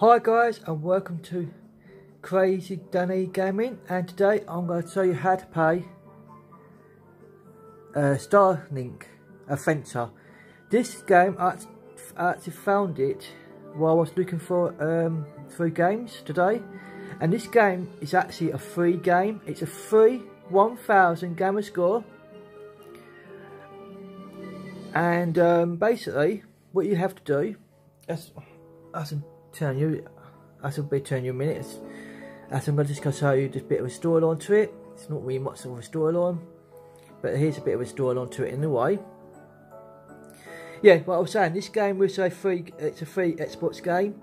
Hi guys and welcome to Crazy Danny Gaming and today I'm going to show you how to play uh, StarLit Adventure. This game I actually found it while I was looking for um, free games today and this game is actually a free game. It's a free 1000 gamer score and um, basically what you have to do that's, that's telling you, as will be telling you in minutes, I'm just going to show you a bit of a storyline to it. It's not really much of a storyline, but here's a bit of a storyline to it in a way. Yeah, what I was saying, this game was a free, it's a free Xbox game.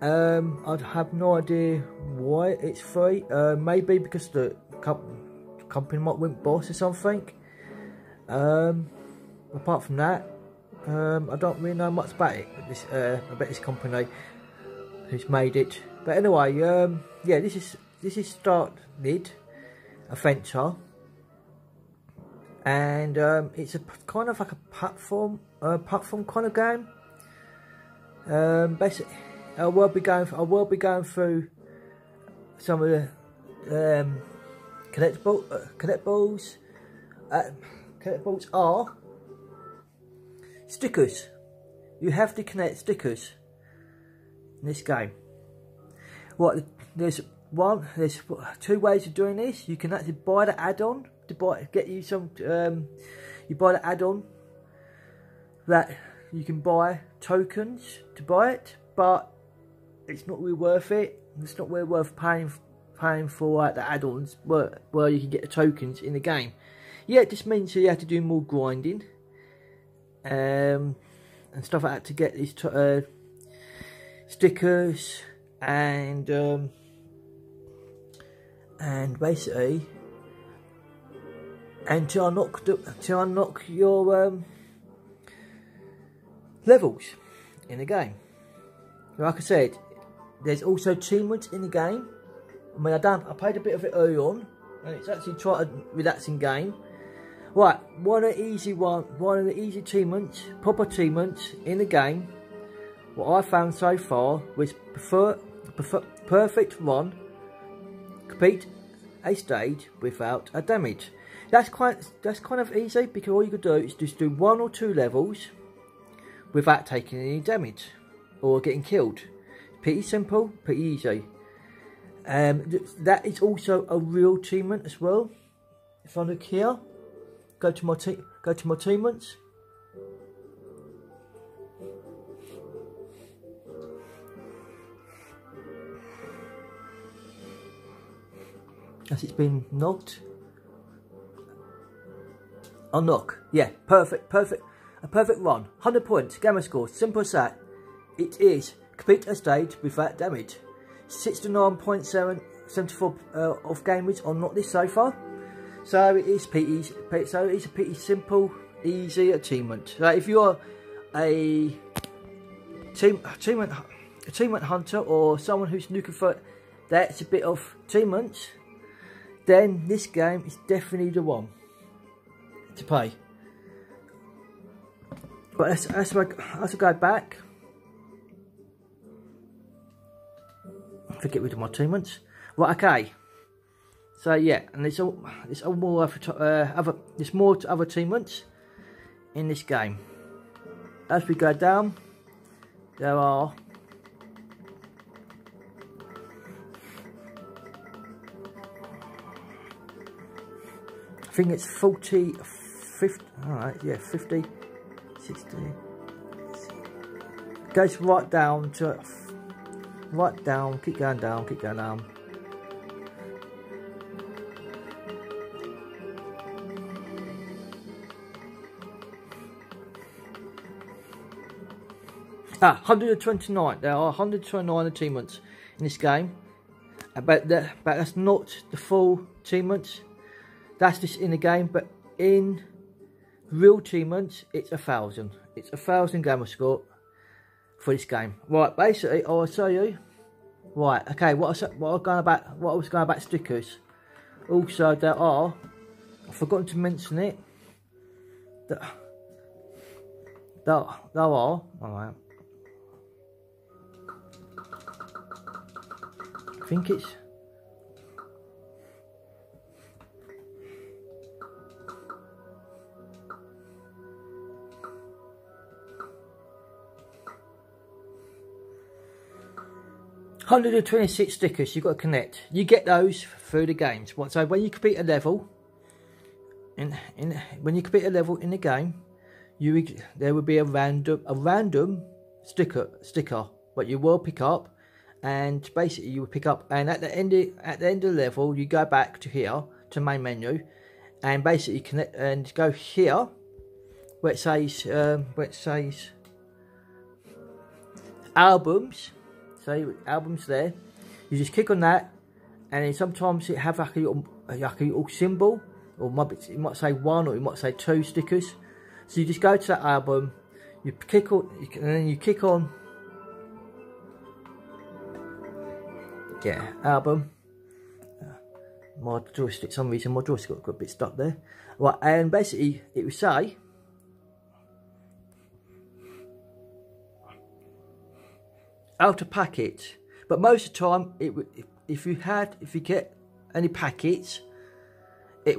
Um, I have no idea why it's free. Uh, maybe because the company might went boss or something. Um, apart from that, um, I don't really know much about it. This, uh, about this company who's made it. But anyway, um, yeah, this is this is Start Mid Adventure, and um, it's a kind of like a platform, uh, platform kind of game. Um, basically, I will be going. I will be going through some of the um, collectible uh, collectibles. Uh, collectibles are stickers. You have to connect stickers in this game. What there's one there's two ways of doing this. You can actually buy the add-on to buy get you some um, you buy the add-on that you can buy tokens to buy it, but it's not really worth it. It's not really worth paying paying for like, the add-ons where, where you can get the tokens in the game. Yeah, it just means you have to do more grinding um, and stuff like that to get these uh, stickers and um, and basically and to unlock to unlock your um, levels in the game. Like I said, there's also achievements in the game. I mean, I done I played a bit of it early on, and it's actually quite a relaxing game. Right, one of the easy one, one of the easy achievements, proper achievements in the game what I found so far was prefer, prefer, perfect run, complete a stage without a damage. That's quite that's kind of easy because all you could do is just do one or two levels without taking any damage or getting killed. Pretty simple, pretty easy. Um, that is also a real achievement as well. If I look here, go to my go to my achievements as it's been knocked. Unlock. Yeah, perfect, perfect. A perfect run. 100 points, gamer score, simple that. It is complete a stage without damage. 69.74 uh, of gamers on not this so far. So it is pretty, so it's a pretty simple, easy achievement. So if you're a team, achievement, achievement hunter or someone who's looking for that's a bit of achievements, then this game is definitely the one to play. But as, as, I, as I go back, forget rid of my achievements. Right, okay. So yeah, and there's all there's all more uh, other there's more other achievements in this game. As we go down, there are I think it's 40, 50, alright, yeah, 50, 60. Goes right down to, right down, keep going down, keep going down. Ah, 129. There are 129 achievements in this game. But, the, but that's not the full achievements. That's just in the game, but in real achievements, it's a thousand. It's a thousand gamer score for this game. Right, basically, I'll show you. Right, okay, what I, what I was going about, what I was going about stickers. Also, there are, I've forgotten to mention it. that, there, there are, alright. think it's Hundred and twenty-six stickers you've got to connect. You get those through the games. So when you complete a level, in in when you complete a level in the game, you there will be a random a random sticker sticker but you will pick up and basically you will pick up and at the end of, at the end of the level you go back to here to main menu and basically connect and go here where it says um, where it says albums so albums there you just click on that and then sometimes it have like a little, like a little symbol or might, it might say one or it might say two stickers so you just go to that album you click on and then you click on yeah, album. My joystick, some reason my joystick got a bit stuck there. Right, and basically it would say out of packet. But most of the time, it if you had if you get any packets, it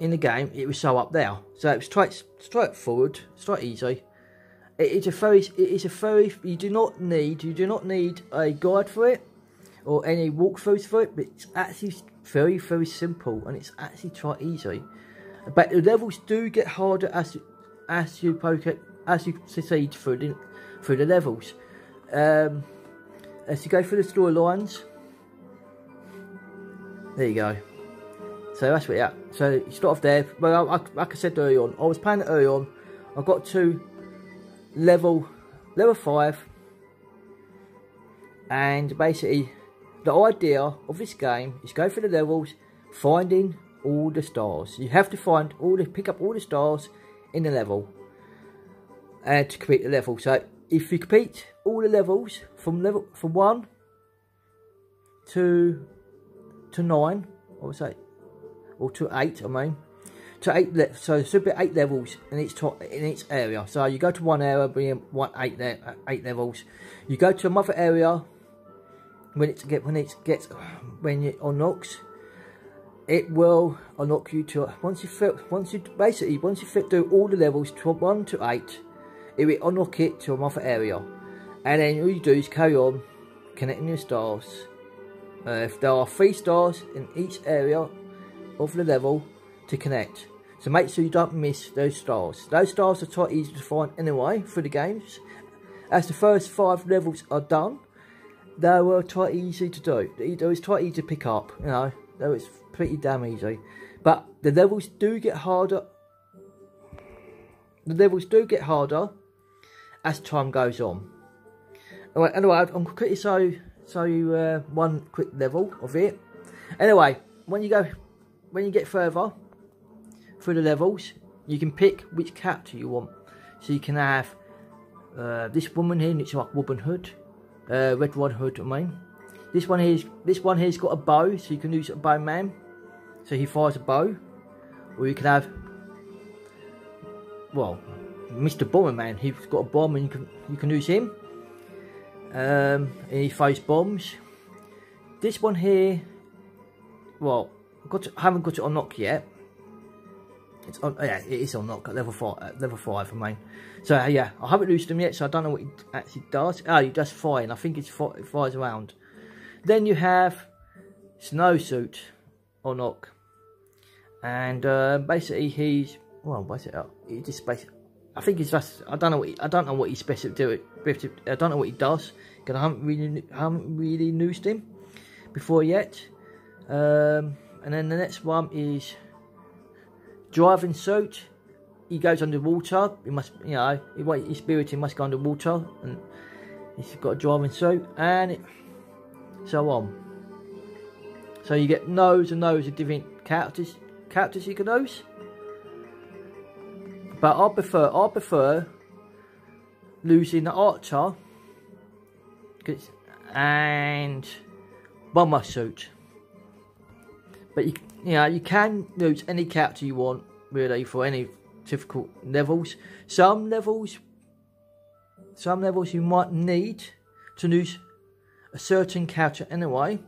in the game it would show up there. So it was straight straightforward, straight easy. It is a very it is a very you do not need you do not need a guide for it or any walkthroughs for it, but it's actually very, very simple and it's actually quite easy. But the levels do get harder as as you poke it, as you succeed through the, through the levels. Um, as you go through the storylines, there you go. So that's what, yeah. So you start off there. Well, like I said earlier on, I was playing it early on. I got to level level five, and basically the idea of this game is go through the levels, finding all the stars. You have to find all the, pick up all the stars in the level and uh, to complete the level. So if you complete all the levels from level from one to to nine, would say, or to eight, I mean, to eight. So there should be eight levels in each top in each area. So you go to one area, being one eight there, uh, eight levels. You go to another area when it get when it gets when it unlocks it will unlock you to once you fit once you basically once you fit through all the levels from one to eight it will unlock it to another area and then all you do is carry on connecting your stars uh, if there are three stars in each area of the level to connect so make sure you don't miss those stars those stars are quite easy to find anyway for the games as the first five levels are done they were quite easy to do. It was quite easy to pick up, you know. They was pretty damn easy. But the levels do get harder. The levels do get harder as time goes on. Anyway, I'm quickly show show you uh, one quick level of it. Anyway, when you go, when you get further through the levels, you can pick which character you want. So you can have uh, this woman here, it's like Robin Hood uh, Red Riding Hood, I mean. This one here's this one here's got a bow, so you can use a bow man. So he fires a bow, or you can have, well, Mr. Bomberman. He's got a bomb, and you can you can use him. Um, he fires bombs. This one here, well, got to, haven't got it unlocked yet. It's on, yeah, it is unlocked at level five. At level five, I mean. So uh, yeah, I haven't used them yet, so I don't know what it actually does. Oh, you just fire, and I think it's it fires around. Then you have snowsuit unlock, and uh, basically he's well, basically he just basically. I think he's just. I don't know. What he, I don't know what he's supposed to do. I don't know what he does because I haven't really, haven't really used him before yet. Um, and then the next one is driving suit. He goes underwater. He must, you know, his spirit he must go underwater, and he's got a driving suit, and it, so on. So you get loads and loads of different characters, characters you can use. But I prefer, I prefer losing the archer and bomber suit. But you, you know, you can use any character you want, really, for any difficult levels. Some levels, some levels you might need to use a certain character anyway.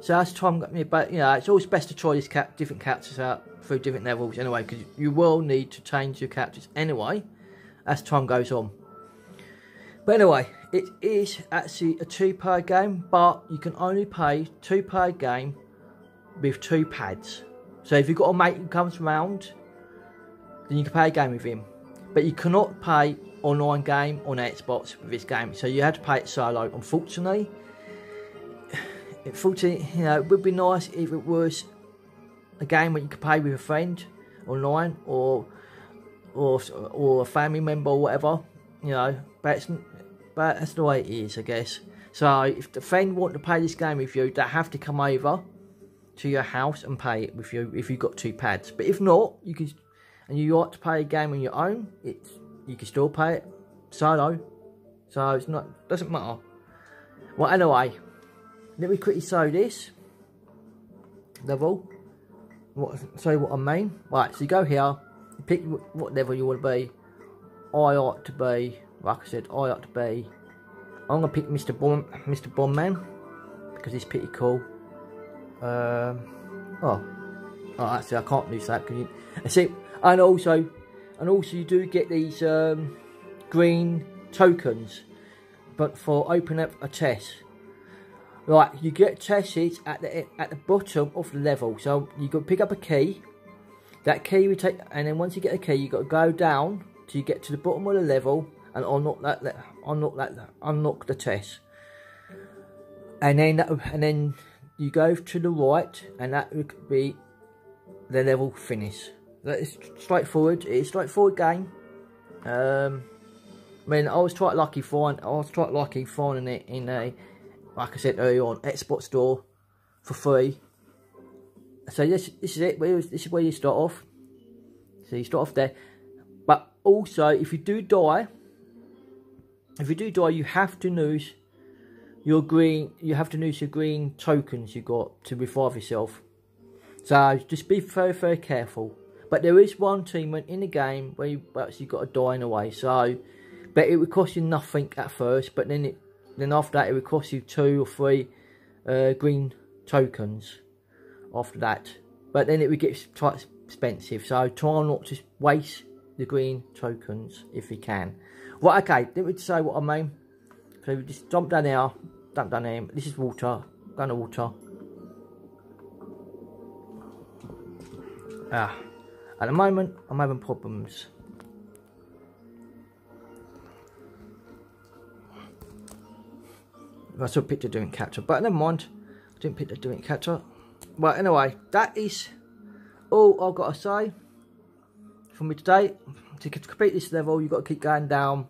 So that's time got me, but you know, it's always best to try these different characters out through different levels anyway, because you will need to change your characters anyway as time goes on. But anyway, it is actually a two-player game, but you can only play two-player game with two pads. So if you've got a mate who comes round, then you can play a game with him. But you cannot play online game on Xbox with this game. So you have to play it solo. Unfortunately, unfortunately, you know, it would be nice if it was a game where you could play with a friend online or or or a family member or whatever. You know, but it's, but that's the way it is, I guess. So if the friend want to play this game with you, they have to come over to your house and play it with you if you've got two pads. But if not, you can and you like to play a game on your own, it's you can still play it solo. So it's not doesn't matter. Well anyway, let me quickly show this level. What show what I mean. Right, so you go here, you pick what level you want to be. I like to be, like I said, I like to be. I'm gonna pick Mr. Bomb Mr. Bombman because he's pretty cool. Um, oh, oh, actually, I can't use that because you see, and also, and also, you do get these um, green tokens, but for opening up a chest. Right, you get chests at the at the bottom of the level. So you to pick up a key. That key we take, and then once you get a key, you got to go down till you get to the bottom of the level and unlock that, that unlock that, unlock the chest. And then that, and then you go to the right and that would be the level finish. That is straightforward. It's straightforward game. Um, I mean, I was quite lucky find I was quite lucky finding it in a, like I said earlier on, Xbox store for free. So this this is it. This is where you start off. So you start off there, but also if you do die, if you do die, you have to lose your green, you have to use your green tokens you got to revive yourself. So just be very, very careful. But there is one team in the game where you actually got to die in a way. So, but it would cost you nothing at first, but then it, then after that it would cost you two or three uh, green tokens. After that, but then it would get quite expensive. So try not to waste the green tokens if you can. Well, okay, let me say what I mean. So we just jump down there, dump down there. This is water, down the water. Ah, at the moment, I'm having problems. I saw a picture doing catcher, but i never mind. I didn't pick the doing catcher. But anyway, that is all I've got to say for me today. To complete this level, you've got to keep going down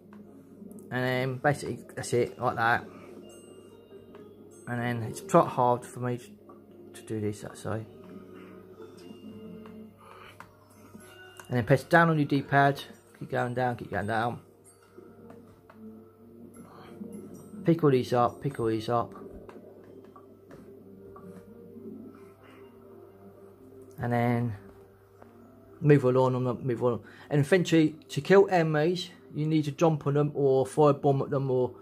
and then basically that's it like that and then it's quite hard for me to do this that side and then press down on your d-pad keep going down keep going down pick all these up pick all these up. And then move along move on and eventually to kill enemies you need to jump on them or throw a bomb at them or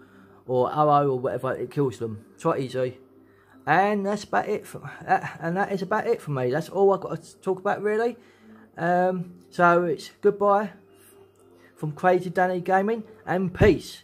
or arrow or whatever it kills them. It's quite easy. And that's about it for, and that is about it for me. That's all i've got to talk about really. Um, so it's goodbye from crazy danny gaming and peace